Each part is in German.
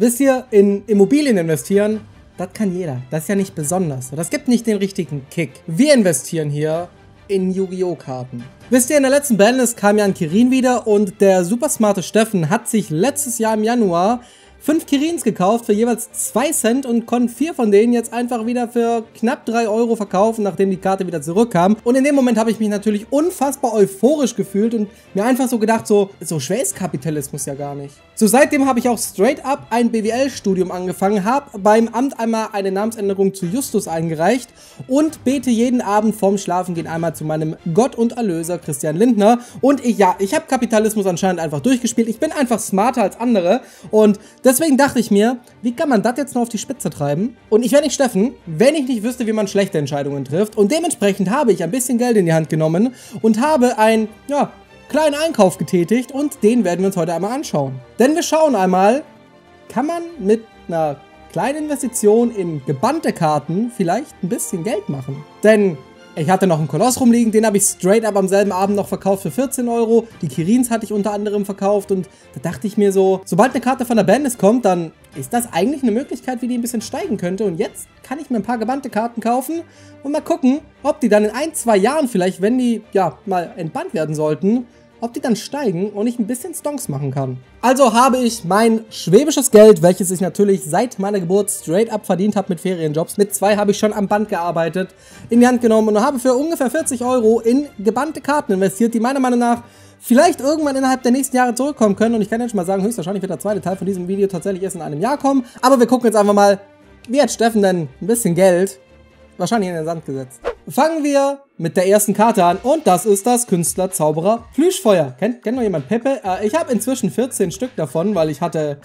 Wisst ihr, in Immobilien investieren, das kann jeder. Das ist ja nicht besonders. Das gibt nicht den richtigen Kick. Wir investieren hier in Yu-Gi-Oh! Karten. Wisst ihr, in der letzten Bandlist kam ja ein Kirin wieder und der super smarte Steffen hat sich letztes Jahr im Januar fünf Kirins gekauft für jeweils 2 Cent und konnte vier von denen jetzt einfach wieder für knapp 3 Euro verkaufen, nachdem die Karte wieder zurückkam. Und in dem Moment habe ich mich natürlich unfassbar euphorisch gefühlt und mir einfach so gedacht, so, so schwer ist Kapitalismus ja gar nicht. So seitdem habe ich auch straight up ein BWL-Studium angefangen, habe beim Amt einmal eine Namensänderung zu Justus eingereicht und bete jeden Abend vorm Schlafengehen einmal zu meinem Gott und Erlöser Christian Lindner. Und ich, ja, ich habe Kapitalismus anscheinend einfach durchgespielt. Ich bin einfach smarter als andere und Deswegen dachte ich mir, wie kann man das jetzt noch auf die Spitze treiben? Und ich wäre nicht Steffen, wenn ich nicht wüsste, wie man schlechte Entscheidungen trifft. Und dementsprechend habe ich ein bisschen Geld in die Hand genommen und habe ein, ja, kleinen Einkauf getätigt und den werden wir uns heute einmal anschauen. Denn wir schauen einmal, kann man mit einer kleinen Investition in gebannte Karten vielleicht ein bisschen Geld machen? Denn ich hatte noch einen Koloss rumliegen, den habe ich straight up am selben Abend noch verkauft für 14 Euro. Die Kirins hatte ich unter anderem verkauft und da dachte ich mir so, sobald eine Karte von der Bandis kommt, dann ist das eigentlich eine Möglichkeit, wie die ein bisschen steigen könnte. Und jetzt kann ich mir ein paar gebannte Karten kaufen und mal gucken, ob die dann in ein, zwei Jahren vielleicht, wenn die ja mal entbannt werden sollten, ob die dann steigen und ich ein bisschen Stonks machen kann. Also habe ich mein schwäbisches Geld, welches ich natürlich seit meiner Geburt straight up verdient habe mit Ferienjobs, mit zwei habe ich schon am Band gearbeitet, in die Hand genommen und habe für ungefähr 40 Euro in gebannte Karten investiert, die meiner Meinung nach vielleicht irgendwann innerhalb der nächsten Jahre zurückkommen können. Und ich kann jetzt schon mal sagen, höchstwahrscheinlich wird der zweite Teil von diesem Video tatsächlich erst in einem Jahr kommen. Aber wir gucken jetzt einfach mal, wie hat Steffen denn ein bisschen Geld wahrscheinlich in den Sand gesetzt. Fangen wir mit der ersten Karte an und das ist das Künstler-Zauberer Plüschfeuer. Kennt, kennt noch jemand Pepe? Äh, ich habe inzwischen 14 Stück davon, weil ich hatte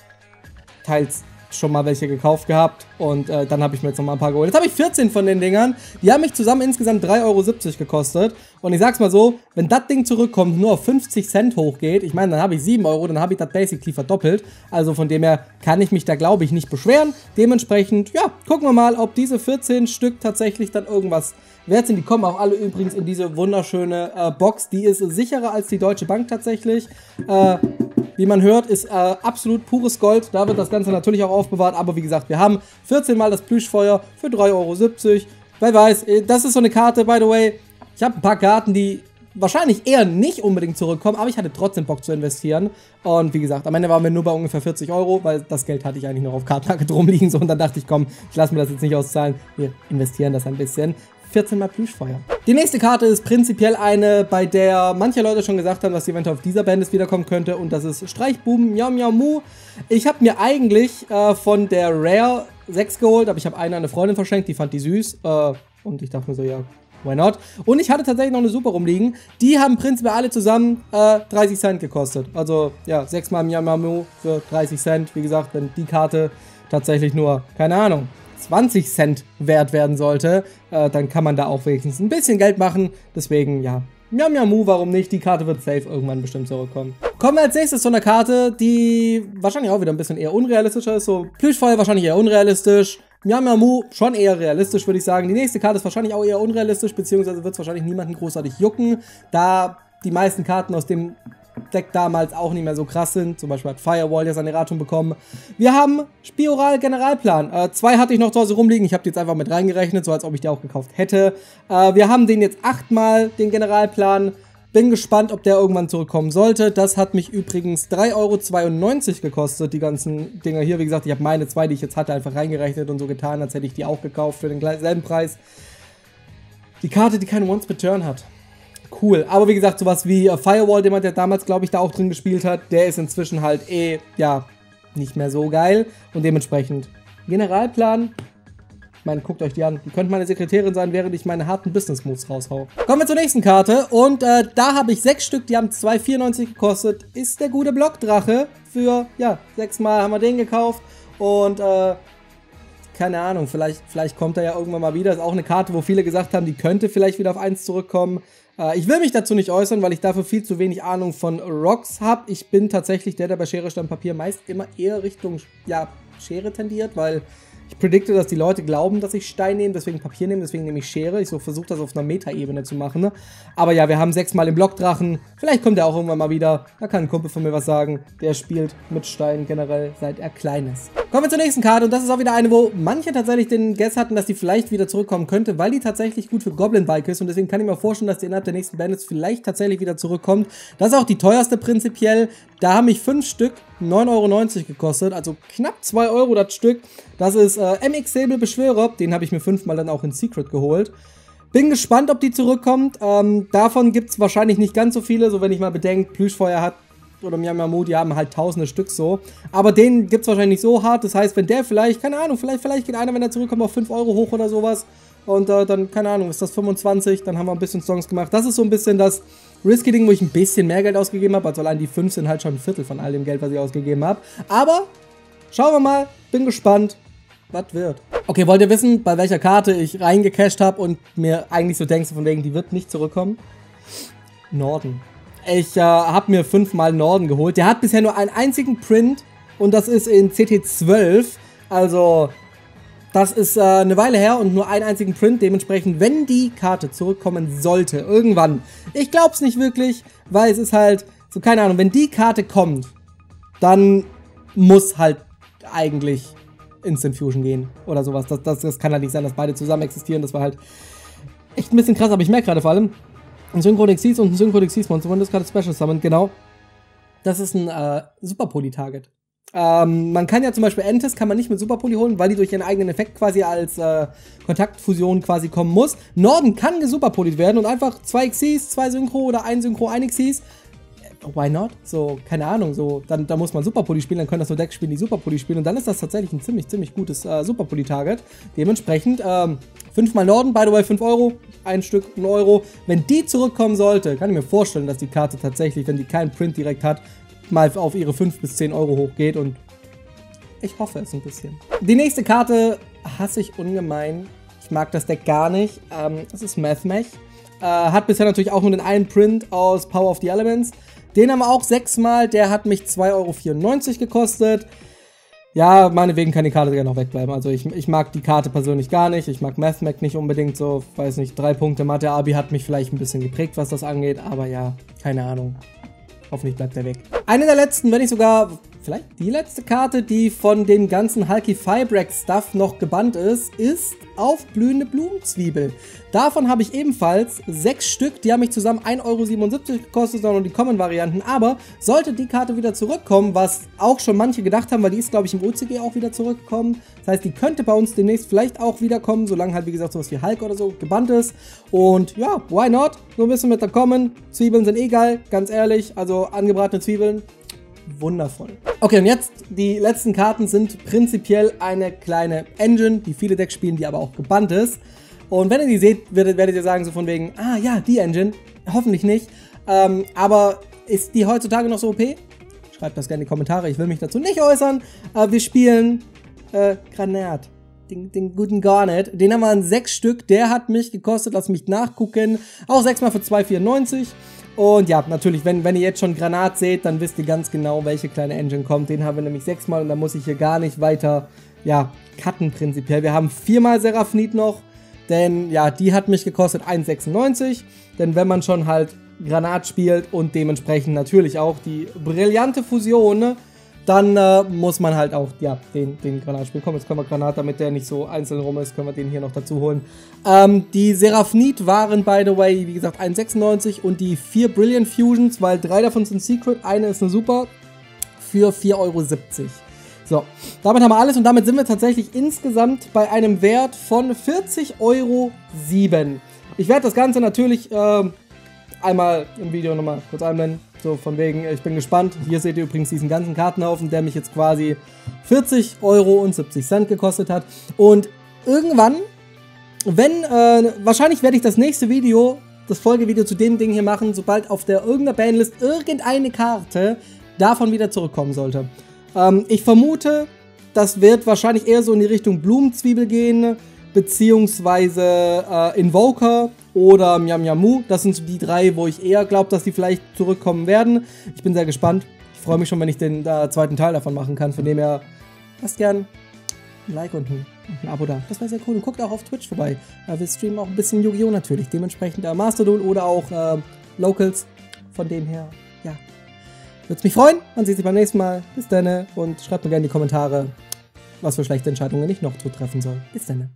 teils schon mal welche gekauft gehabt und äh, dann habe ich mir jetzt noch mal ein paar geholt. Jetzt habe ich 14 von den Dingern. Die haben mich zusammen insgesamt 3,70 Euro gekostet. Und ich sag's mal so, wenn das Ding zurückkommt, nur auf 50 Cent hochgeht, ich meine, dann habe ich 7 Euro, dann habe ich das basically verdoppelt. Also von dem her kann ich mich da, glaube ich, nicht beschweren. Dementsprechend, ja, gucken wir mal, ob diese 14 Stück tatsächlich dann irgendwas wert sind. Die kommen auch alle übrigens in diese wunderschöne äh, Box. Die ist sicherer als die Deutsche Bank tatsächlich. Äh, wie man hört, ist äh, absolut pures Gold. Da wird das Ganze natürlich auch aufbewahrt. Aber wie gesagt, wir haben 14 Mal das Plüschfeuer für 3,70 Euro. Wer weiß, äh, das ist so eine Karte, by the way. Ich habe ein paar Karten, die wahrscheinlich eher nicht unbedingt zurückkommen, aber ich hatte trotzdem Bock zu investieren. Und wie gesagt, am Ende waren wir nur bei ungefähr 40 Euro, weil das Geld hatte ich eigentlich noch auf Kartenmarket rumliegen. So, und dann dachte ich, komm, ich lasse mir das jetzt nicht auszahlen. Wir investieren das ein bisschen. 14 mal Plüschfeuer. Die nächste Karte ist prinzipiell eine, bei der manche Leute schon gesagt haben, dass sie eventuell auf dieser Bandis wiederkommen könnte und das ist Streichbuben Miau Miau Mu. Ich habe mir eigentlich äh, von der Rare 6 geholt, aber ich habe eine an eine Freundin verschenkt, die fand die süß äh, und ich dachte mir so, ja, why not? Und ich hatte tatsächlich noch eine Super rumliegen. Die haben prinzipiell alle zusammen äh, 30 Cent gekostet. Also ja, 6 mal Miau Miau Mu für 30 Cent. Wie gesagt, wenn die Karte tatsächlich nur, keine Ahnung, 20 Cent wert werden sollte, äh, dann kann man da auch wenigstens ein bisschen Geld machen. Deswegen, ja, Miam warum nicht? Die Karte wird safe irgendwann bestimmt zurückkommen. Kommen wir als nächstes zu einer Karte, die wahrscheinlich auch wieder ein bisschen eher unrealistischer ist. So Plüschfeuer wahrscheinlich eher unrealistisch. Miam Miam Mu schon eher realistisch, würde ich sagen. Die nächste Karte ist wahrscheinlich auch eher unrealistisch, beziehungsweise wird es wahrscheinlich niemanden großartig jucken, da die meisten Karten aus dem Deck damals auch nicht mehr so krass sind. Zum Beispiel hat Firewall ja seine Ratung bekommen. Wir haben Spioral Generalplan. Äh, zwei hatte ich noch zu Hause rumliegen. Ich habe die jetzt einfach mit reingerechnet, so als ob ich die auch gekauft hätte. Äh, wir haben den jetzt achtmal, den Generalplan. Bin gespannt, ob der irgendwann zurückkommen sollte. Das hat mich übrigens 3,92 Euro gekostet, die ganzen Dinger hier. Wie gesagt, ich habe meine zwei, die ich jetzt hatte, einfach reingerechnet und so getan, als hätte ich die auch gekauft für den selben Preis. Die Karte, die keinen Once-Per-Turn hat cool. Aber wie gesagt, sowas wie äh, Firewall, den man der damals, glaube ich, da auch drin gespielt hat, der ist inzwischen halt eh, ja, nicht mehr so geil. Und dementsprechend Generalplan. Ich meine, guckt euch die an. Die könnte meine Sekretärin sein, während ich meine harten Business Moves raushau. Kommen wir zur nächsten Karte. Und äh, da habe ich sechs Stück, die haben 2,94 gekostet. Ist der gute Blockdrache. Für, ja, sechsmal haben wir den gekauft. Und, äh, keine Ahnung, vielleicht, vielleicht kommt er ja irgendwann mal wieder. Ist auch eine Karte, wo viele gesagt haben, die könnte vielleicht wieder auf 1 zurückkommen. Äh, ich will mich dazu nicht äußern, weil ich dafür viel zu wenig Ahnung von Rocks habe. Ich bin tatsächlich der, der bei Schere, Stein, Papier meist immer eher Richtung ja, Schere tendiert, weil ich predikte, dass die Leute glauben, dass ich Stein nehme, deswegen Papier nehme, deswegen nehme ich Schere. Ich so versuche das auf einer Metaebene zu machen. Ne? Aber ja, wir haben sechsmal den Blockdrachen. Vielleicht kommt er auch irgendwann mal wieder. Da kann ein Kumpel von mir was sagen. Der spielt mit Stein generell, seit er klein ist. Kommen wir zur nächsten Karte und das ist auch wieder eine, wo manche tatsächlich den Guess hatten, dass die vielleicht wieder zurückkommen könnte, weil die tatsächlich gut für Goblin Bike ist und deswegen kann ich mir vorstellen, dass die innerhalb der nächsten Bandits vielleicht tatsächlich wieder zurückkommt. Das ist auch die teuerste prinzipiell. Da haben mich fünf Stück 9,90 Euro gekostet, also knapp 2 Euro das Stück. Das ist äh, MX Säbel Beschwörer, den habe ich mir fünfmal dann auch in Secret geholt. Bin gespannt, ob die zurückkommt. Ähm, davon gibt es wahrscheinlich nicht ganz so viele, so wenn ich mal bedenke, Plüschfeuer hat oder Miamamu, die haben halt tausende Stück so. Aber den gibt es wahrscheinlich nicht so hart. Das heißt, wenn der vielleicht, keine Ahnung, vielleicht, vielleicht geht einer, wenn er zurückkommt, auf 5 Euro hoch oder sowas. Und äh, dann, keine Ahnung, ist das 25, dann haben wir ein bisschen Songs gemacht. Das ist so ein bisschen das Risky-Ding, wo ich ein bisschen mehr Geld ausgegeben habe. Also allein die 5 sind halt schon ein Viertel von all dem Geld, was ich ausgegeben habe. Aber schauen wir mal, bin gespannt, was wird. Okay, wollt ihr wissen, bei welcher Karte ich reingecasht habe und mir eigentlich so denkst, von wegen, die wird nicht zurückkommen? Norden. Ich äh, habe mir fünfmal Norden geholt. Der hat bisher nur einen einzigen Print und das ist in CT12. Also, das ist äh, eine Weile her und nur einen einzigen Print. Dementsprechend, wenn die Karte zurückkommen sollte, irgendwann. Ich glaube es nicht wirklich, weil es ist halt, so keine Ahnung, wenn die Karte kommt, dann muss halt eigentlich Instant Fusion gehen oder sowas. Das, das, das kann halt nicht sein, dass beide zusammen existieren. Das war halt echt ein bisschen krass, aber ich merke gerade vor allem, ein Synchronexis und ein Synchronexis-Monster von Discard Special Summon, genau. Das ist ein äh, Super Poly-Target. Ähm, man kann ja zum Beispiel Entes kann man nicht mit Super Poly holen, weil die durch ihren eigenen Effekt quasi als äh, Kontaktfusion quasi kommen muss. Norden kann gesuperpoliert werden und einfach zwei Xyz, zwei Synchro oder ein Synchro, ein Xyz why not? So, keine Ahnung, so, dann da muss man Superpoli spielen, dann können das nur Decks spielen, die Superpoli spielen und dann ist das tatsächlich ein ziemlich, ziemlich gutes äh, Superpoli-Target. Dementsprechend, ähm, fünfmal Norden, by the way, 5 Euro, ein Stück, 1 Euro. Wenn die zurückkommen sollte, kann ich mir vorstellen, dass die Karte tatsächlich, wenn die keinen Print direkt hat, mal auf ihre 5 bis 10 Euro hochgeht und ich hoffe es ein bisschen. Die nächste Karte hasse ich ungemein. Ich mag das Deck gar nicht. Ähm, das ist Mathmech. Äh, hat bisher natürlich auch nur den einen Print aus Power of the Elements. Den haben wir auch sechsmal. Der hat mich 2,94 Euro gekostet. Ja, meinetwegen kann die Karte gerne noch wegbleiben. Also ich, ich mag die Karte persönlich gar nicht. Ich mag MathMac nicht unbedingt so. Weiß nicht, drei Punkte Mathe Abi hat mich vielleicht ein bisschen geprägt, was das angeht. Aber ja, keine Ahnung. Hoffentlich bleibt er weg. Eine der letzten, wenn nicht sogar vielleicht die letzte Karte, die von dem ganzen Hulky Firebrack Stuff noch gebannt ist, ist aufblühende Blumenzwiebel. Davon habe ich ebenfalls sechs Stück, die haben mich zusammen 1,77 Euro gekostet, sondern die Common-Varianten. Aber sollte die Karte wieder zurückkommen, was auch schon manche gedacht haben, weil die ist, glaube ich, im OCG auch wieder zurückgekommen. Das heißt, die könnte bei uns demnächst vielleicht auch wiederkommen, solange halt, wie gesagt, sowas wie Hulk oder so gebannt ist. Und ja, why not? So ein bisschen mit der Common. Zwiebeln sind eh geil, ganz ehrlich. Also angebratene Zwiebeln, wundervoll. Okay, und jetzt die letzten Karten sind prinzipiell eine kleine Engine, die viele Decks spielen, die aber auch gebannt ist. Und wenn ihr die seht, werdet, werdet ihr sagen so von wegen, ah ja, die Engine, hoffentlich nicht. Ähm, aber ist die heutzutage noch so OP? Schreibt das gerne in die Kommentare, ich will mich dazu nicht äußern. Äh, wir spielen äh, Granat. Den, den, guten Garnet. Den haben wir an sechs Stück. Der hat mich gekostet, lass mich nachgucken. Auch sechsmal für 2,94. Und ja, natürlich, wenn, wenn ihr jetzt schon Granat seht, dann wisst ihr ganz genau, welche kleine Engine kommt. Den haben wir nämlich sechsmal und da muss ich hier gar nicht weiter, ja, cutten prinzipiell. Wir haben viermal Seraphnit noch, denn ja, die hat mich gekostet 1,96. Denn wenn man schon halt Granat spielt und dementsprechend natürlich auch die brillante Fusion dann äh, muss man halt auch ja, den, den Granat spielen. Komm, jetzt können wir Granat, damit der nicht so einzeln rum ist, können wir den hier noch dazu holen. Ähm, die Seraphnit waren, by the way, wie gesagt, 1,96 und die vier Brilliant Fusions, weil drei davon sind Secret, eine ist eine Super, für 4,70 Euro. So, damit haben wir alles und damit sind wir tatsächlich insgesamt bei einem Wert von 40,07 Euro. Ich werde das Ganze natürlich äh, einmal im Video nochmal kurz einblenden. So, von wegen, ich bin gespannt. Hier seht ihr übrigens diesen ganzen Kartenhaufen, der mich jetzt quasi 40 Euro und 70 Cent gekostet hat. Und irgendwann, wenn, äh, wahrscheinlich werde ich das nächste Video, das Folgevideo zu dem Ding hier machen, sobald auf der irgendeiner Bandlist irgendeine Karte davon wieder zurückkommen sollte. Ähm, ich vermute, das wird wahrscheinlich eher so in die Richtung Blumenzwiebel gehen, beziehungsweise äh, Invoker oder Miam Yamu. Das sind so die drei, wo ich eher glaube, dass die vielleicht zurückkommen werden. Ich bin sehr gespannt. Ich freue mich schon, wenn ich den äh, zweiten Teil davon machen kann. Von dem her, lasst gern ein Like und ein, ein Abo da. Das wäre sehr cool. Und guckt auch auf Twitch vorbei. Äh, wir streamen auch ein bisschen Yu-Gi-Oh! natürlich. Dementsprechend äh, Master Duel oder auch äh, Locals. Von dem her, ja. Würde mich freuen. Man sieht sich beim nächsten Mal. Bis dann und schreibt mir gerne in die Kommentare, was für schlechte Entscheidungen ich noch zu treffen soll. Bis dann.